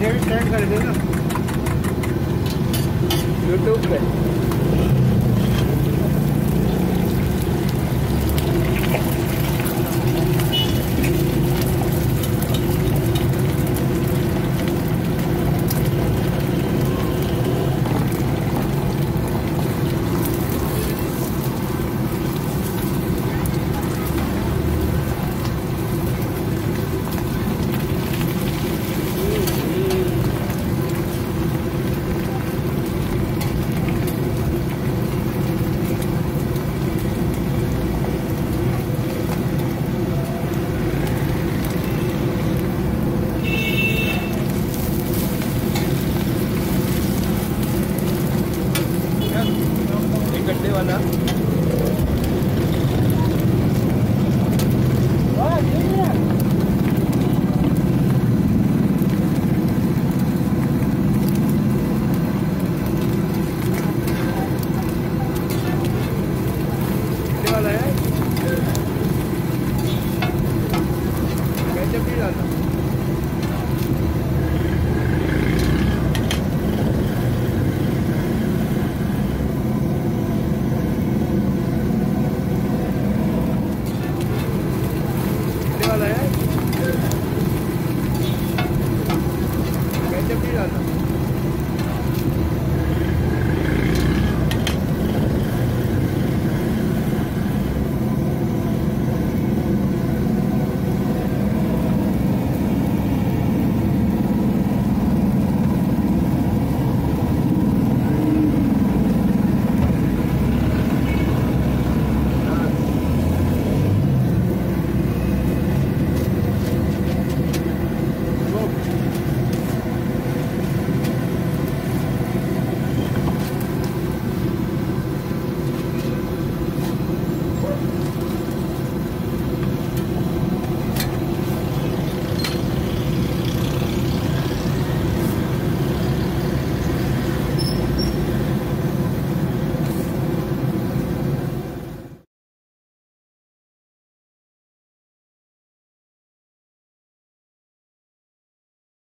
सेट कर देना यूट्यूब पे. mình nữa Hãy subscribe de